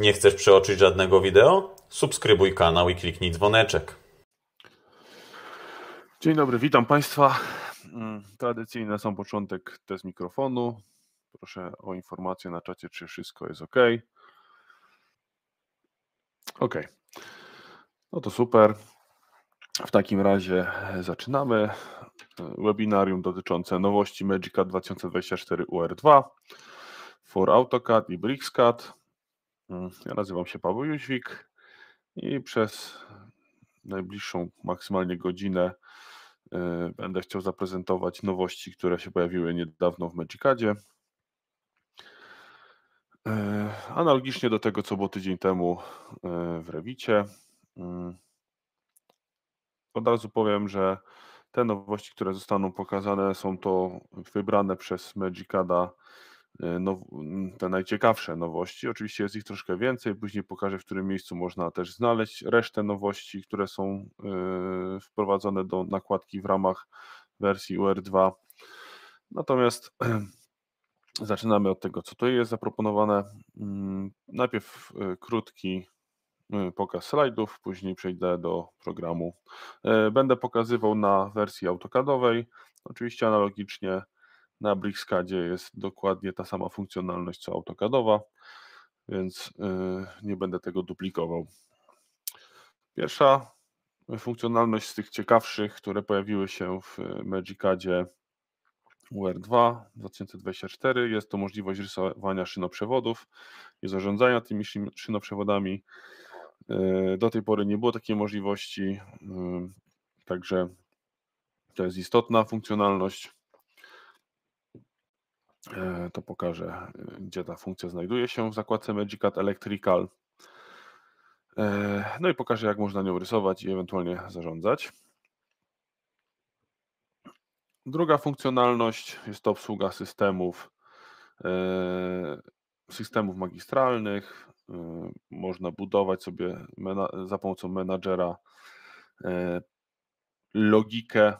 Nie chcesz przeoczyć żadnego wideo? Subskrybuj kanał i kliknij dzwoneczek. Dzień dobry, witam Państwa. Mm, tradycyjnie na sam początek test mikrofonu. Proszę o informację na czacie, czy wszystko jest ok. Ok. No to super. W takim razie zaczynamy webinarium dotyczące nowości Magica 2024 UR2 for AutoCAD i BricsCAD. Mm, ja nazywam się Paweł Jóźwik i przez najbliższą maksymalnie godzinę y, będę chciał zaprezentować nowości, które się pojawiły niedawno w Magicadzie. Y, analogicznie do tego, co było tydzień temu y, w Rewicie. Od razu powiem, że te nowości, które zostaną pokazane, są to wybrane przez Magicada E, now, te najciekawsze nowości. Oczywiście jest ich troszkę więcej, później pokażę, w którym miejscu można też znaleźć resztę nowości, które są e, wprowadzone do nakładki w ramach wersji UR2. Natomiast zaczynamy od tego, co tu jest zaproponowane. Mm, najpierw e, krótki pokaz slajdów, później przejdę do programu. Będę pokazywał na wersji autokadowej, oczywiście analogicznie na BricsCADzie jest dokładnie ta sama funkcjonalność co AutoCADowa, więc y, nie będę tego duplikował. Pierwsza funkcjonalność z tych ciekawszych, które pojawiły się w Magicadzie UR2 2024 jest to możliwość rysowania szynoprzewodów i zarządzania tymi szynoprzewodami. Y, do tej pory nie było takiej możliwości, y, także to jest istotna funkcjonalność. E, to pokażę, e, gdzie ta funkcja znajduje się w zakładce Magicat Electrical. E, no i pokażę, jak można nią rysować i ewentualnie zarządzać. Druga funkcjonalność jest to obsługa systemów, systemów magistralnych. Można budować sobie za pomocą menadżera logikę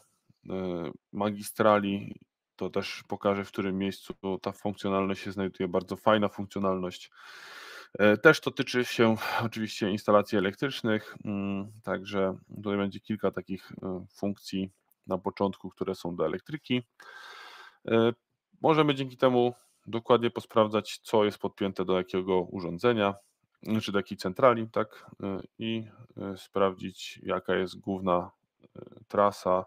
magistrali to też pokażę, w którym miejscu ta funkcjonalność się znajduje. Bardzo fajna funkcjonalność. E, też to tyczy się oczywiście instalacji elektrycznych, mm, także tutaj będzie kilka takich e, funkcji na początku, które są do elektryki. E, możemy dzięki temu dokładnie posprawdzać, co jest podpięte do jakiego urządzenia, czy do jakiej centrali, tak, i sprawdzić, jaka jest główna trasa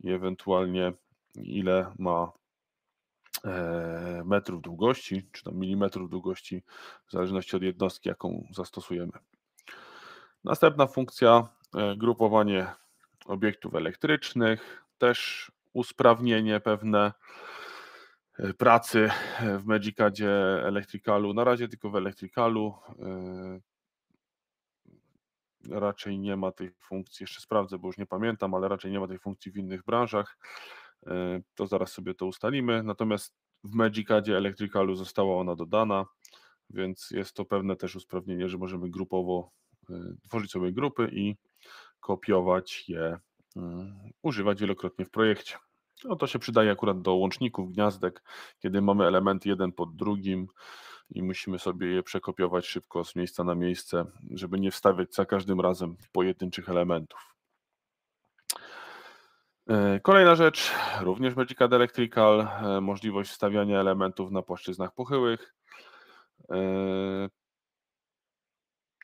i ewentualnie ile ma e, metrów długości, czy tam milimetrów długości, w zależności od jednostki, jaką zastosujemy. Następna funkcja, e, grupowanie obiektów elektrycznych, też usprawnienie pewne e, pracy w Magicadzie Electricalu, na razie tylko w Electricalu, raczej nie ma tej funkcji, jeszcze sprawdzę, bo już nie pamiętam, ale raczej nie ma tej funkcji w innych branżach. E, to zaraz sobie to ustalimy. Natomiast w Magicadzie Electricalu została ona dodana, więc jest to pewne też usprawnienie, że możemy grupowo e, tworzyć sobie grupy i kopiować je, mm, używać wielokrotnie w projekcie. No to się przydaje akurat do łączników, gniazdek, kiedy mamy element jeden pod drugim i musimy sobie je przekopiować szybko z miejsca na miejsce, żeby nie wstawiać za każdym razem pojedynczych elementów. E, kolejna rzecz, również Magicad Electrical, e, możliwość wstawiania elementów na płaszczyznach pochyłych. E,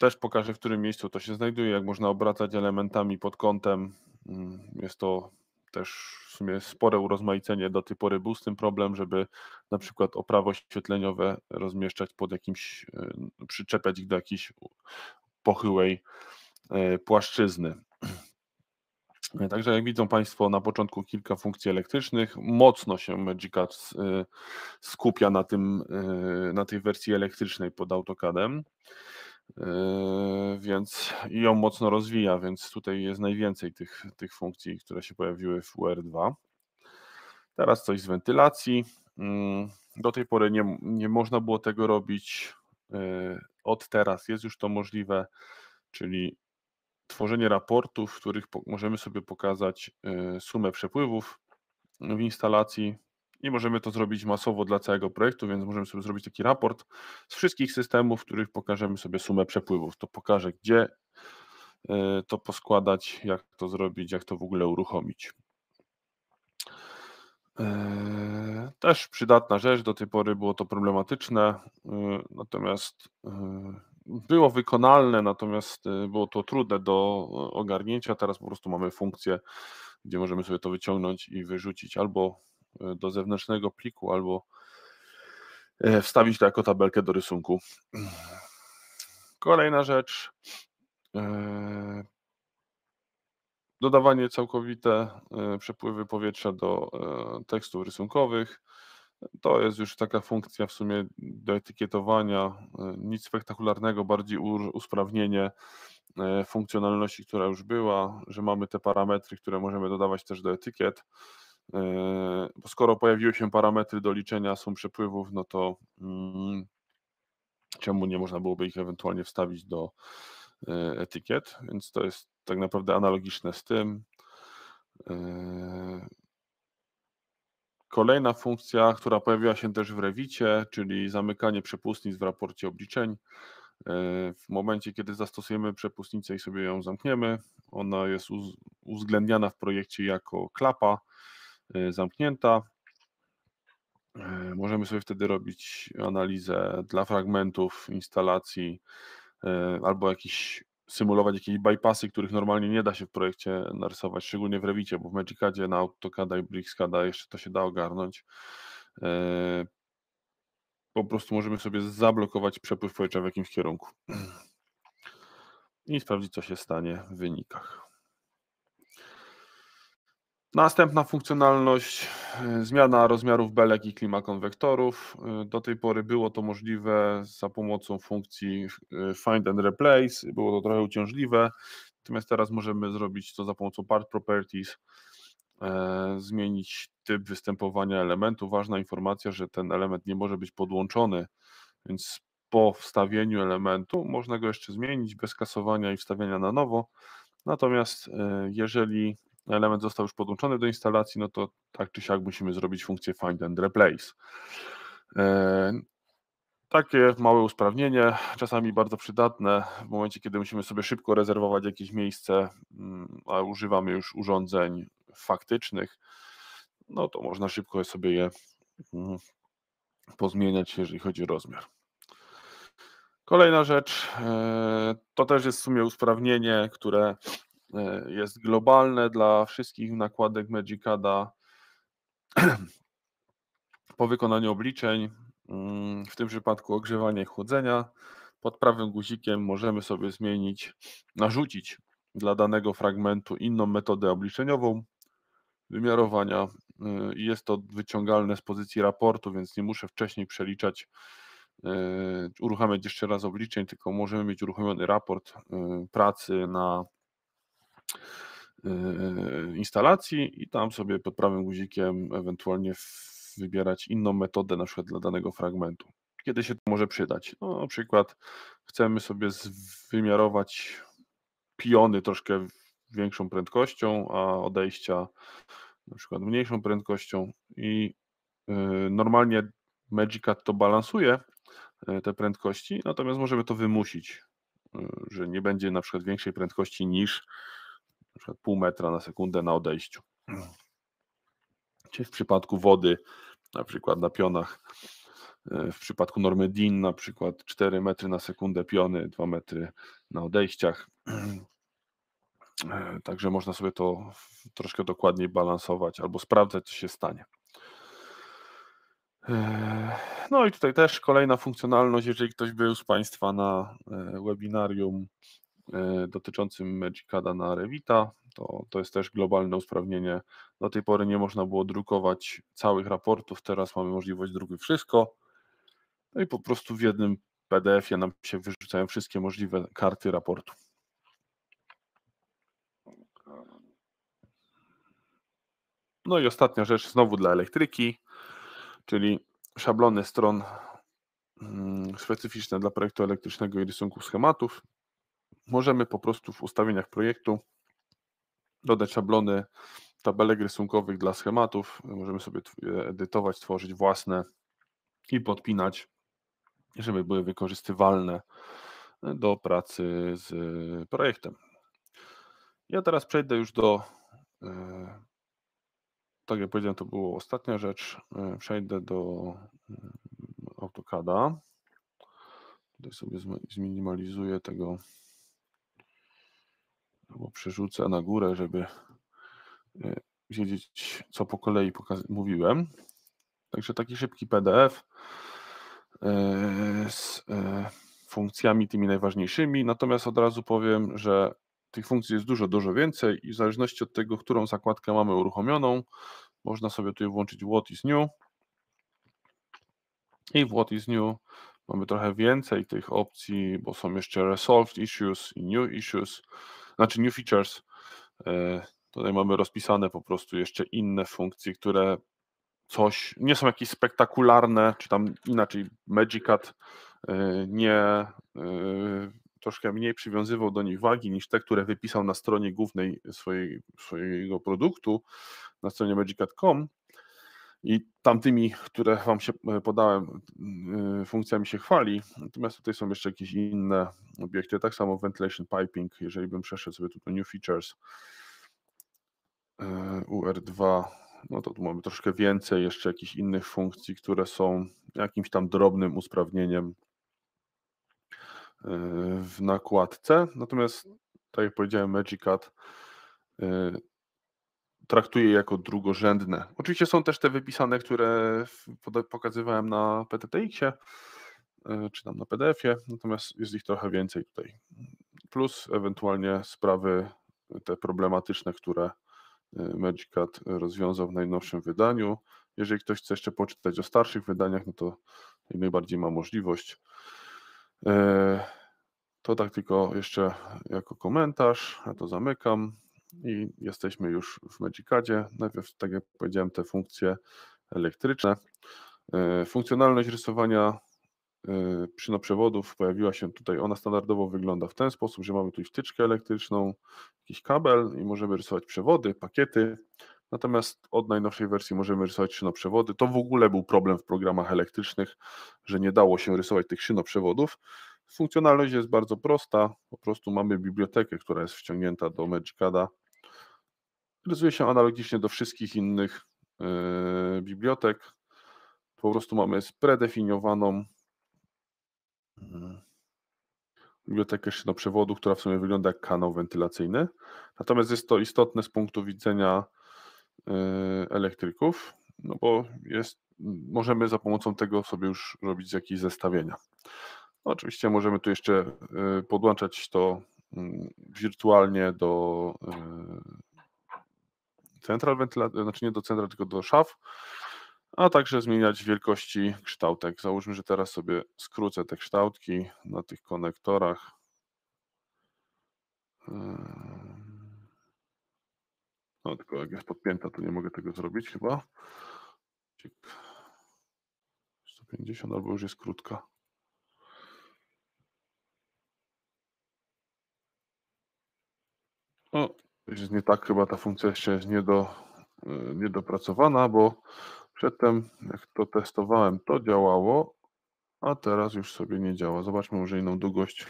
też pokażę, w którym miejscu to się znajduje, jak można obracać elementami pod kątem. Mm, jest to też w sumie spore urozmaicenie. Do tej pory był z tym problem, żeby na przykład oprawy oświetleniowe rozmieszczać pod jakimś, przyczepiać ich do jakiejś pochyłej płaszczyzny. Także jak widzą Państwo na początku kilka funkcji elektrycznych, mocno się Magicat y, skupia na, tym, y, na tej wersji elektrycznej pod AutoCADem, y, więc ją mocno rozwija, więc tutaj jest najwięcej tych, tych funkcji, które się pojawiły w UR2. Teraz coś z wentylacji. Mm, do tej pory nie, nie można było tego robić. Od teraz jest już to możliwe, czyli tworzenie raportów, w których możemy sobie pokazać e, sumę przepływów w instalacji i możemy to zrobić masowo dla całego projektu, więc możemy sobie zrobić taki raport z wszystkich systemów, w których pokażemy sobie sumę przepływów. To pokażę, gdzie e, to poskładać, jak to zrobić, jak to w ogóle uruchomić. E, też przydatna rzecz, do tej pory było to problematyczne, natomiast było wykonalne, natomiast było to trudne do ogarnięcia. Teraz po prostu mamy funkcję, gdzie możemy sobie to wyciągnąć i wyrzucić albo do zewnętrznego pliku, albo e, wstawić to jako tabelkę do rysunku. Kolejna rzecz. E, dodawanie całkowite e, przepływy powietrza do tekstów rysunkowych. To jest już taka funkcja w sumie do etykietowania. Nic spektakularnego, bardziej usprawnienie funkcjonalności, która już była, że mamy te parametry, które możemy dodawać też do etykiet. Yy, bo skoro pojawiły się parametry do liczenia sum przepływów, no to mm, czemu nie można byłoby ich ewentualnie wstawić do etykiet, więc to jest tak naprawdę analogiczne z tym. Kolejna funkcja, która pojawiła się też w Rewicie, czyli zamykanie przepustnic w raporcie obliczeń. W momencie, kiedy zastosujemy przepustnicę i sobie ją zamkniemy, ona jest uwzględniana w projekcie jako klapa Y, zamknięta. Y, możemy sobie wtedy robić analizę dla fragmentów instalacji albo jakiś symulować jakieś bypassy, których normalnie nie da się w projekcie narysować, szczególnie w Revicie, bo w Magicadzie, na AutoCADa i Brixcada jeszcze to się da ogarnąć. Po prostu możemy sobie zablokować przepływ powietrza w jakimś kierunku i sprawdzić, co się stanie w wynikach. Następna funkcjonalność, e, zmiana rozmiarów belek i klimakonwektorów. E, do tej pory było to możliwe za pomocą funkcji e, Find and Replace. Było to trochę uciążliwe, natomiast teraz możemy zrobić to za pomocą Part Properties, zmienić typ występowania elementu. Ważna informacja, że ten element nie może być podłączony, więc po wstawieniu elementu można go jeszcze zmienić bez kasowania i wstawiania na nowo. Natomiast jeżeli element został już podłączony do instalacji, no to tak czy siak musimy zrobić funkcję find and replace. Takie małe usprawnienie, czasami bardzo przydatne w momencie, kiedy musimy sobie szybko rezerwować jakieś miejsce, mm, a używamy już urządzeń faktycznych, no to można szybko sobie je mm, pozmieniać, jeżeli chodzi o rozmiar. Kolejna rzecz, e, to też jest w sumie usprawnienie, które jest globalne dla wszystkich nakładek Magicada po wykonaniu obliczeń, mm, w tym przypadku ogrzewania i chłodzenia. Pod prawym guzikiem możemy sobie zmienić, narzucić dla danego fragmentu inną metodę obliczeniową wymiarowania. E, jest to wyciągalne z pozycji raportu, więc nie muszę wcześniej przeliczać, e, uruchamiać jeszcze raz obliczeń, tylko możemy mieć uruchomiony raport pracy na instalacji i tam sobie pod prawym guzikiem ewentualnie wybierać inną metodę, na przykład dla danego fragmentu. Kiedy się to może przydać? No, na przykład chcemy sobie wymiarować piony troszkę większą prędkością, a odejścia na przykład mniejszą prędkością i yy, normalnie Magicat to balansuje te prędkości, natomiast możemy to wymusić, że nie będzie na przykład większej prędkości niż na przykład pół metra na sekundę na odejściu. Czyli w przypadku wody, na przykład na pionach, e, w przypadku normy DIN na przykład 4 metry na sekundę piony, 2 metry na odejściach. E, także można sobie to troszkę dokładniej balansować albo sprawdzać, co się stanie. E, no i tutaj też kolejna funkcjonalność, jeżeli ktoś był z Państwa na webinarium dotyczącym Magicada na Revita. To, to jest też globalne usprawnienie. Do tej pory nie można było drukować całych raportów, teraz mamy możliwość druku wszystko. No i po prostu w jednym PDF-ie nam się wyrzucają wszystkie możliwe karty raportu. No i ostatnia rzecz, znowu dla elektryki, czyli szablony stron mm, specyficzne dla projektu elektrycznego i rysunków schematów możemy po prostu w ustawieniach projektu dodać szablony tabelek rysunkowych dla schematów. Możemy sobie edytować, tworzyć własne i podpinać, żeby były wykorzystywalne do pracy z projektem. Ja teraz przejdę już do, e, tak jak powiedziałem, to była ostatnia rzecz. E, przejdę do mm, AutoCADa. Tutaj sobie zminimalizuję tego, albo przerzucę na górę, żeby e, wiedzieć, co po kolei mówiłem. Także taki szybki PDF z funkcjami tymi najważniejszymi. Natomiast od razu powiem, że tych funkcji jest dużo, dużo więcej i w zależności od tego, którą zakładkę mamy uruchomioną, można sobie tutaj włączyć What is New i w What is New mamy trochę więcej tych opcji, bo są jeszcze Resolved Issues i New Issues, znaczy New Features. E, tutaj mamy rozpisane po prostu jeszcze inne funkcje, które coś, nie są jakieś spektakularne, czy tam inaczej Magicat e, nie e, troszkę mniej przywiązywał do nich wagi niż te, które wypisał na stronie głównej swojej, swojego produktu, na stronie magicat.com i tamtymi, które Wam się e, podałem, e, funkcjami się chwali. Natomiast tutaj są jeszcze jakieś inne obiekty, tak samo ventilation piping, jeżeli bym przeszedł sobie tu do new features e, UR2, no to tu mamy troszkę więcej jeszcze jakichś innych funkcji, które są jakimś tam drobnym usprawnieniem w nakładce. Natomiast, tak jak powiedziałem, Magicat y, traktuje jako drugorzędne. Oczywiście są też te wypisane, które pokazywałem na PTTX-ie, y, czy tam na PDF-ie, natomiast jest ich trochę więcej tutaj. Plus ewentualnie sprawy te problematyczne, które y, Magicat rozwiązał w najnowszym wydaniu. Jeżeli ktoś chce jeszcze poczytać o starszych wydaniach, no to jak najbardziej ma możliwość. E, to tak tylko jeszcze jako komentarz, ja to zamykam i jesteśmy już w Magicadzie. Najpierw, tak jak powiedziałem, te funkcje elektryczne. E, funkcjonalność rysowania e, przynoprzewodów pojawiła się tutaj, ona standardowo wygląda w ten sposób, że mamy tu wtyczkę elektryczną, jakiś kabel i możemy rysować przewody, pakiety. Natomiast od najnowszej wersji możemy rysować szynoprzewody. To w ogóle był problem w programach elektrycznych, że nie dało się rysować tych szynoprzewodów. Funkcjonalność jest bardzo prosta. Po prostu mamy bibliotekę, która jest wciągnięta do Magicada. Rysuje się analogicznie do wszystkich innych yy, bibliotek. Po prostu mamy spredefiniowaną yy, bibliotekę szynoprzewodów, która w sumie wygląda jak kanał wentylacyjny. Natomiast jest to istotne z punktu widzenia Y, elektryków, no bo jest, możemy za pomocą tego sobie już robić jakieś zestawienia. No oczywiście możemy tu jeszcze y, podłączać to mm, wirtualnie do y, central wentylacji, znaczy nie do central, tylko do szaf, a także zmieniać wielkości kształtek. Załóżmy, że teraz sobie skrócę te kształtki na tych konektorach. No tylko jak jest podpięta, to nie mogę tego zrobić chyba. 150 albo już jest krótka. No, jest nie tak, chyba ta funkcja jeszcze jest niedo, e, niedopracowana, bo przedtem jak to testowałem, to działało, a teraz już sobie nie działa. Zobaczmy może inną długość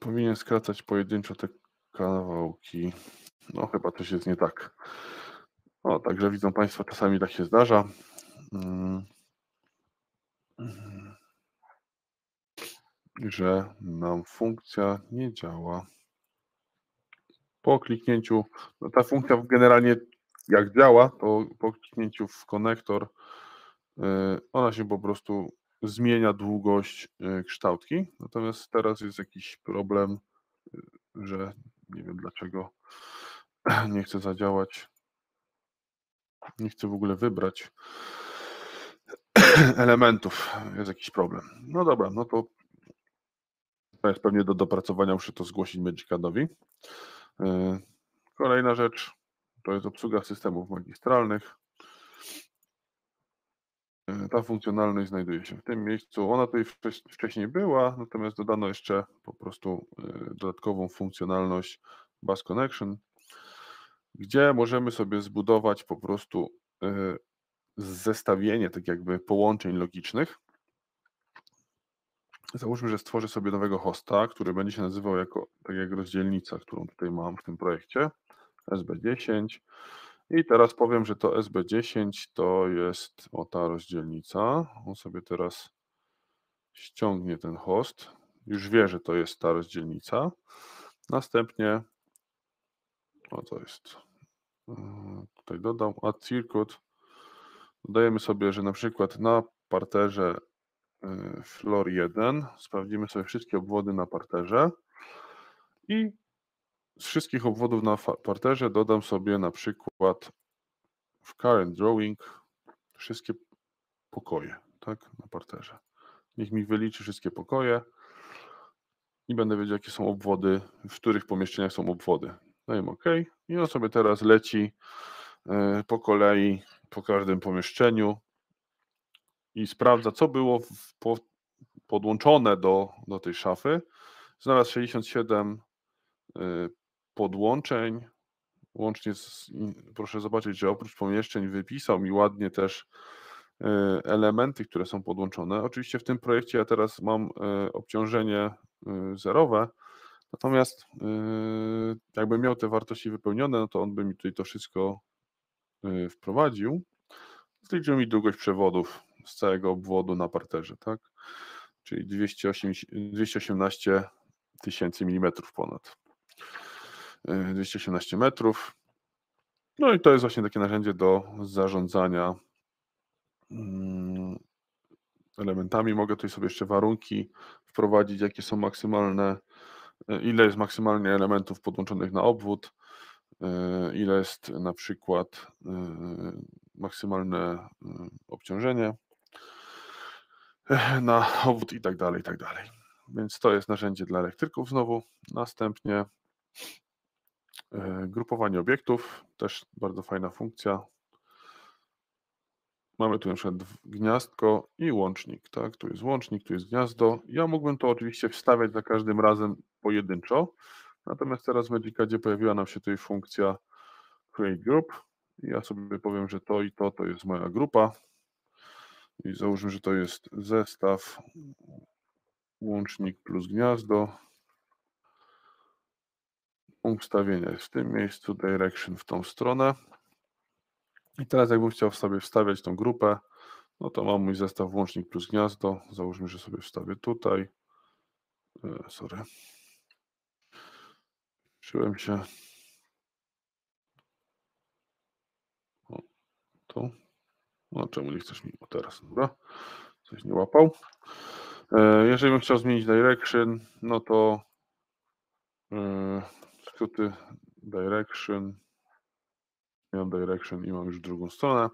powinien skracać pojedynczo te kawałki. No chyba coś jest nie tak. O, także widzą Państwo, czasami tak się zdarza. Mm. Że nam funkcja nie działa. Po kliknięciu, no ta funkcja generalnie jak działa, to po kliknięciu w konektor y, ona się po prostu zmienia długość e, kształtki. Natomiast teraz jest jakiś problem, e, że nie wiem dlaczego nie chce zadziałać. Nie chcę w ogóle wybrać elementów. Jest jakiś problem. No dobra, no to to jest pewnie do dopracowania, muszę to zgłosić Magicadowi. E, kolejna rzecz to jest obsługa systemów magistralnych. E, ta funkcjonalność znajduje się w tym miejscu. Ona tutaj wcześniej była, natomiast dodano jeszcze po prostu e, dodatkową funkcjonalność Bus Connection, gdzie możemy sobie zbudować po prostu zestawienie tak jakby połączeń logicznych. Załóżmy, że stworzę sobie nowego hosta, który będzie się nazywał jako tak jak rozdzielnica, którą tutaj mam w tym projekcie, SB10 i teraz powiem, że to SB10 to jest o ta rozdzielnica. On sobie teraz ściągnie ten host. Już wie, że to jest ta rozdzielnica. Następnie, o to jest, e, tutaj dodam add circuit. Dodajemy sobie, że na przykład na parterze floor 1 sprawdzimy sobie wszystkie obwody na parterze i z wszystkich obwodów na parterze dodam sobie na przykład w current drawing wszystkie pokoje, tak, na parterze. Niech mi wyliczy wszystkie pokoje i będę wiedział, jakie są obwody, w których pomieszczeniach są obwody. Daję OK i on sobie teraz leci e, po kolei po każdym pomieszczeniu i sprawdza, co było w, po, podłączone do, do tej szafy. Znalazł 67 podłączeń. Łącznie z, proszę zobaczyć, że oprócz pomieszczeń wypisał mi ładnie też e, elementy, które są podłączone. Oczywiście w tym projekcie ja teraz mam e, obciążenie zerowe, natomiast jakbym miał te wartości wypełnione, no to on by mi tutaj to wszystko wprowadził. Zliczył mi długość przewodów z całego obwodu na parterze, tak? Czyli 208, 218 tysięcy milimetrów ponad. 218 metrów. No i to jest właśnie takie narzędzie do zarządzania mm, elementami. Mogę tutaj sobie jeszcze warunki wprowadzić, jakie są maksymalne, e, ile jest maksymalnie elementów podłączonych na obwód, e, ile jest na przykład e, maksymalne obciążenie na obwód i tak dalej, i tak dalej. Więc to jest narzędzie dla elektryków znowu. Następnie E, grupowanie obiektów, też bardzo fajna funkcja. Mamy tu na przykład gniazdko i łącznik, tak? Tu jest łącznik, tu jest gniazdo. Ja mógłbym to oczywiście wstawiać za każdym razem pojedynczo, natomiast teraz w Magicadzie pojawiła nam się tutaj funkcja Create Group. Ja sobie powiem, że to i to to jest moja grupa. I załóżmy, że to jest zestaw łącznik plus gniazdo ustawienia jest w tym miejscu, direction w tą stronę. I teraz jakbym chciał sobie wstawiać tą grupę, no to mam mój zestaw włącznik plus gniazdo. Załóżmy, że sobie wstawię tutaj. E, sorry. Czułem się. O, tu. No czemu nie chcesz mi? O teraz, dobra. Coś nie łapał. E, jeżeli bym chciał zmienić direction, no to e, skróty direction. Mam direction i mam już drugą stronę.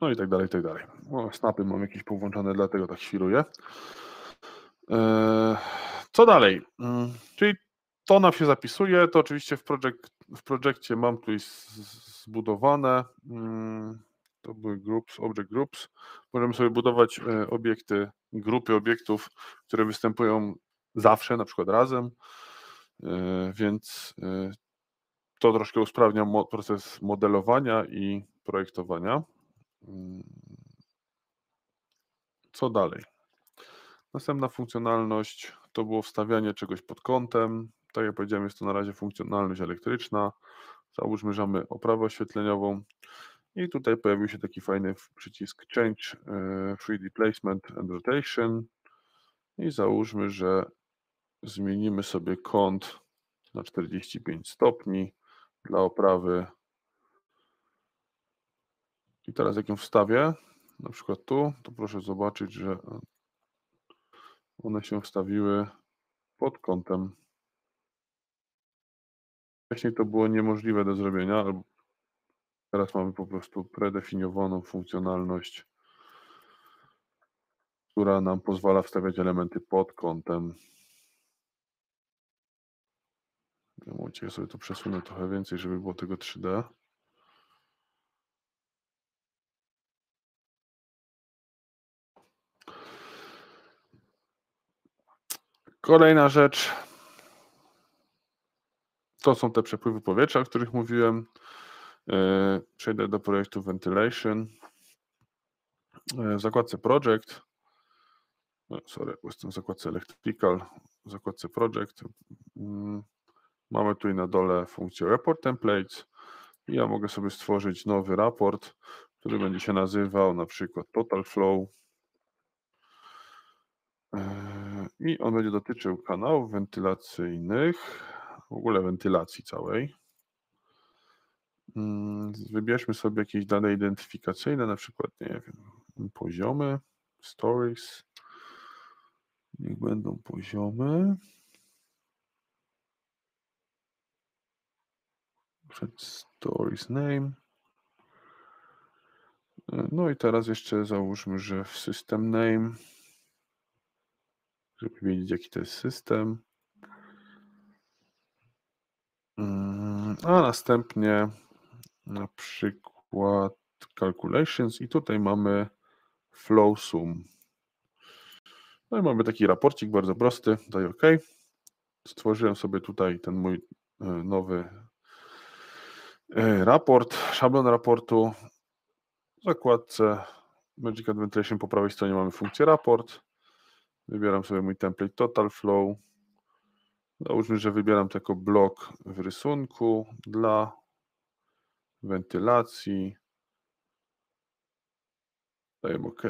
No i tak dalej, i tak dalej. No, snapy mam jakieś powłączone, dlatego tak świruję. Eee, co dalej? Mm, czyli to nam się zapisuje, to oczywiście w, w projekcie mam tutaj zbudowane. Mm, to były groups, object groups. Możemy sobie budować e, obiekty, grupy obiektów, które występują zawsze, na przykład razem, e, więc e, to troszkę usprawnia proces modelowania i projektowania. Mm. Co dalej? Następna funkcjonalność to było wstawianie czegoś pod kątem. Tak jak powiedziałem, jest to na razie funkcjonalność elektryczna. Załóżmy, że mamy oprawę oświetleniową i tutaj pojawił się taki fajny przycisk Change 3D e, Placement and Rotation i załóżmy, że zmienimy sobie kąt na 45 stopni dla oprawy. I teraz jak ją wstawię, na przykład tu, to proszę zobaczyć, że one się wstawiły pod kątem. Wcześniej to było niemożliwe do zrobienia, albo teraz mamy po prostu predefiniowaną funkcjonalność, która nam pozwala wstawiać elementy pod kątem. W ja sobie to przesunę trochę więcej, żeby było tego 3D. Kolejna rzecz, to są te przepływy powietrza, o których mówiłem. E, przejdę do projektu Ventilation. E, w zakładce Project. Sorry, jestem w zakładce Electrical. W zakładce Project. Mm, mamy tutaj na dole funkcję Report Templates. I ja mogę sobie stworzyć nowy raport, który będzie się nazywał na przykład Total Flow. E, I on będzie dotyczył kanałów wentylacyjnych, w ogóle wentylacji całej. Mm, wybierzmy sobie jakieś dane identyfikacyjne, na przykład, nie wiem, poziomy, stories. Niech będą poziomy. Przed stories name. No i teraz jeszcze załóżmy, że w system name, żeby wiedzieć jaki to jest system. Mm, a następnie na przykład calculations i tutaj mamy flow sum. No i mamy taki raporcik bardzo prosty, daj OK. Stworzyłem sobie tutaj ten mój e, nowy e, raport, szablon raportu. W zakładce Magic Adventation po prawej stronie mamy funkcję raport. Wybieram sobie mój template Total Flow. Załóżmy, że wybieram tylko blok w rysunku dla wentylacji. Dajemy OK.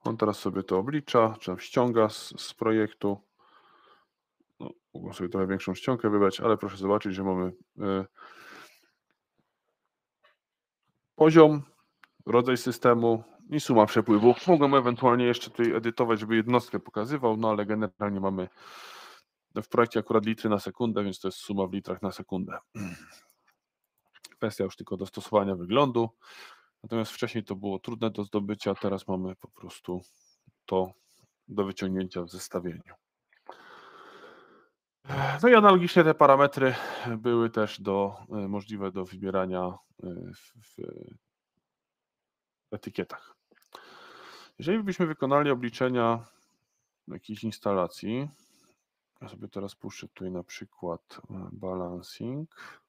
On teraz sobie to oblicza, czy tam ściąga z, z projektu. No, mogą sobie trochę większą ściągę wybrać, ale proszę zobaczyć, że mamy y, poziom, rodzaj systemu i suma przepływu. Mogłem ewentualnie jeszcze tutaj edytować, żeby jednostkę pokazywał, no ale generalnie mamy w projekcie akurat litry na sekundę, więc to jest suma w litrach na sekundę. Kwestia już tylko dostosowania wyglądu. Natomiast wcześniej to było trudne do zdobycia, teraz mamy po prostu to do wyciągnięcia w zestawieniu. No i analogicznie te parametry były też do, e, możliwe do wybierania e, w, w etykietach. Jeżeli byśmy wykonali obliczenia jakiejś instalacji, ja sobie teraz puszczę tutaj na przykład e, balancing,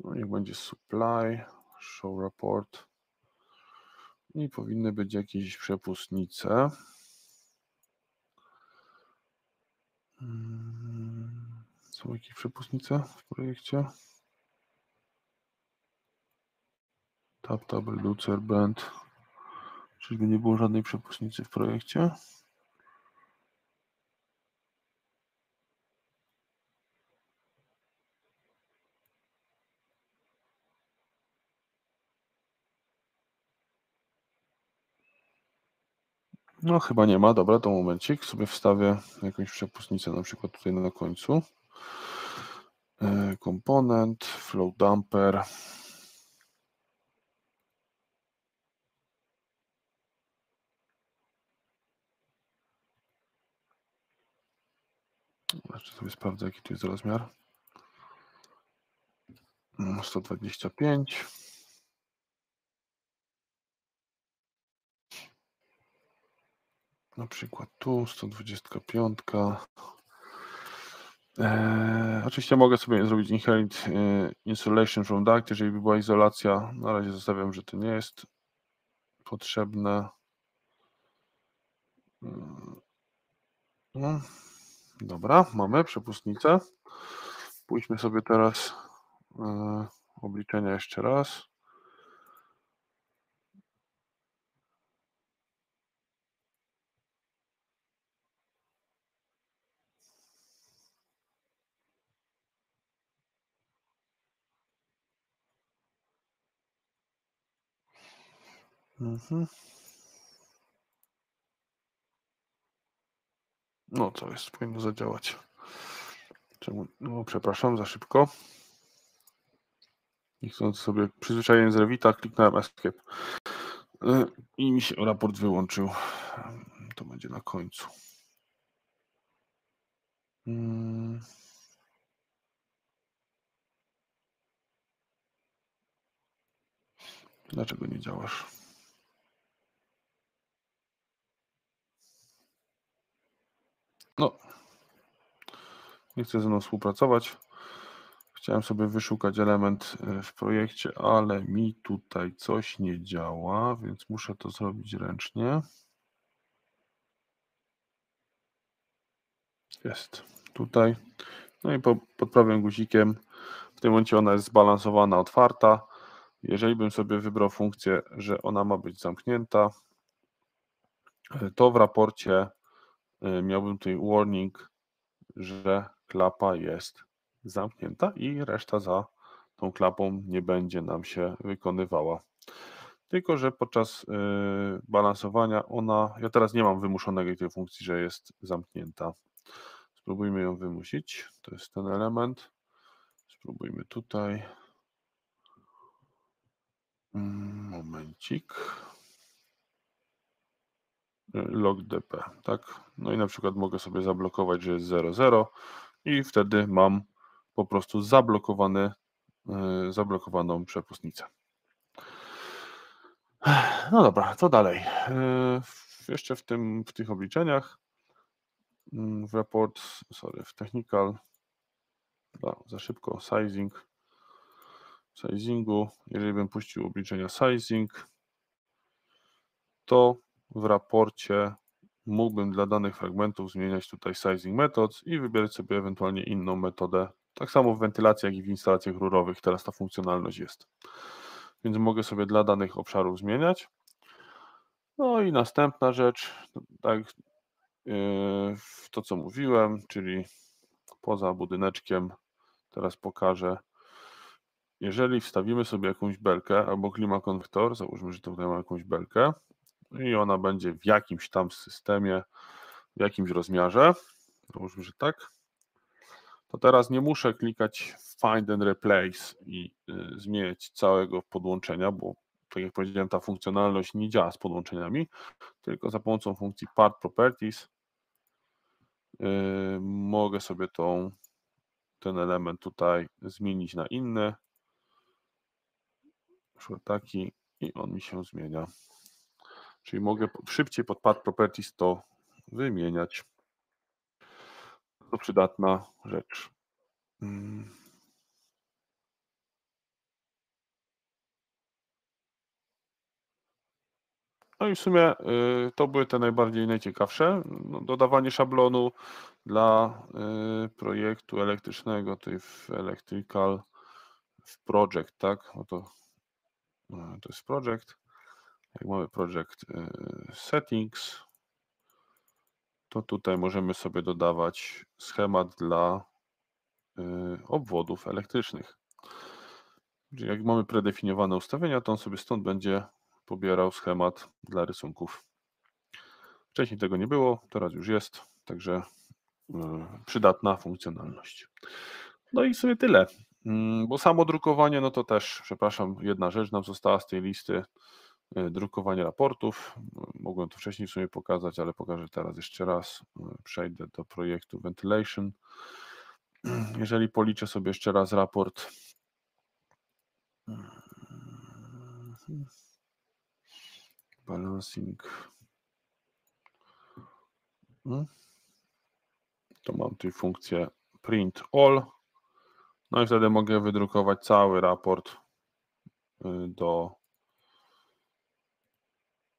no niech będzie supply, show report i powinny być jakieś przepustnice. Hmm, są jakieś przepustnice w projekcie? Tab, tabel, lucer, band. Czyżby nie było żadnej przepustnicy w projekcie? No chyba nie ma, dobra, to momencik, sobie wstawię jakąś przepustnicę na przykład tutaj na końcu. E, komponent, flow damper. Jeszcze sobie sprawdzę, jaki tu jest rozmiar. 125. Na przykład tu 125. Eee, oczywiście mogę sobie zrobić inherit e, insulation from duct, jeżeli by była izolacja. Na razie zostawiam, że to nie jest potrzebne. No, dobra, mamy przepustnicę. Pójdźmy sobie teraz e, obliczenia jeszcze raz. Mhm. No, co jest, powinno zadziałać. Czemu? No, przepraszam za szybko. Nie chcąc sobie przyzwyczajenie z Revita, kliknąłem Escape. Y, I mi się raport wyłączył. To będzie na końcu. Hmm. Dlaczego nie działasz? No, nie chce ze mną współpracować. Chciałem sobie wyszukać element e, w projekcie, ale mi tutaj coś nie działa, więc muszę to zrobić ręcznie. Jest tutaj. No i po, pod prawym guzikiem w tym momencie ona jest zbalansowana, otwarta. Jeżeli bym sobie wybrał funkcję, że ona ma być zamknięta, to w raporcie e, miałbym tutaj warning, że klapa jest zamknięta i reszta za tą klapą nie będzie nam się wykonywała. Tylko, że podczas e, balansowania ona, ja teraz nie mam wymuszonej tej funkcji, że jest zamknięta. Spróbujmy ją wymusić. To jest ten element. Spróbujmy tutaj. Mm, momencik. Logdp, tak? No i na przykład mogę sobie zablokować, że jest 00 i wtedy mam po prostu zablokowany, yy, zablokowaną przepustnicę. No dobra, co dalej? Yy, jeszcze w, tym, w tych obliczeniach Mm, w report, sorry, w technical, za szybko, sizing, sizingu, jeżeli bym puścił obliczenia sizing, to w raporcie mógłbym dla danych fragmentów zmieniać tutaj sizing methods i wybierać sobie ewentualnie inną metodę. Tak samo w wentylacji, jak i w instalacjach rurowych teraz ta funkcjonalność jest. Więc mogę sobie dla danych obszarów zmieniać. No i następna rzecz, tak w to, co mówiłem, czyli poza budyneczkiem, teraz pokażę. Jeżeli wstawimy sobie jakąś belkę albo klimakonwektor, załóżmy, że tutaj mamy jakąś belkę i ona będzie w jakimś tam systemie, w jakimś rozmiarze, załóżmy, że tak, to teraz nie muszę klikać Find and Replace i y, zmieniać całego podłączenia, bo tak jak powiedziałem, ta funkcjonalność nie działa z podłączeniami, tylko za pomocą funkcji Part Properties yy, mogę sobie tą, ten element tutaj zmienić na inny, na taki i on mi się zmienia. Czyli mogę szybciej pod Part Properties to wymieniać. To przydatna rzecz. Hmm. No i w sumie y, to były te najbardziej najciekawsze. No, dodawanie szablonu dla y, projektu elektrycznego, tutaj w Electrical, w Project, tak? No to, jest Project. Jak mamy Project Settings, to tutaj możemy sobie dodawać schemat dla obwodów elektrycznych. Czyli jak mamy predefiniowane ustawienia, to on sobie stąd będzie pobierał schemat dla rysunków. Wcześniej tego nie było, teraz już jest, także e, przydatna funkcjonalność. No i sobie tyle, mm, bo samo drukowanie, no to też, przepraszam, jedna rzecz nam została z tej listy, drukowanie raportów. Mogłem to wcześniej w sumie pokazać, ale pokażę teraz jeszcze raz. E, przejdę do projektu Ventilation. Jeżeli policzę sobie jeszcze raz raport, Balancing. Hmm. To mam tu funkcję print all. No i wtedy mogę wydrukować cały raport do.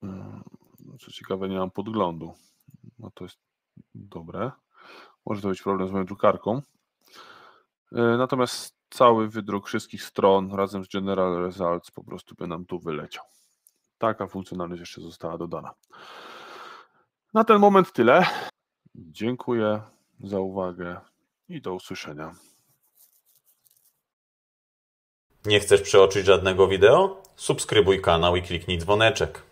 Y, co ciekawe, nie mam podglądu. No to jest dobre. Może to być problem z moją drukarką. Y, natomiast cały wydruk wszystkich stron razem z General Results po prostu by nam tu wyleciał. Taka funkcjonalność jeszcze została dodana. Na ten moment tyle. Dziękuję za uwagę i do usłyszenia. Nie chcesz przeoczyć żadnego wideo? Subskrybuj kanał i kliknij dzwoneczek.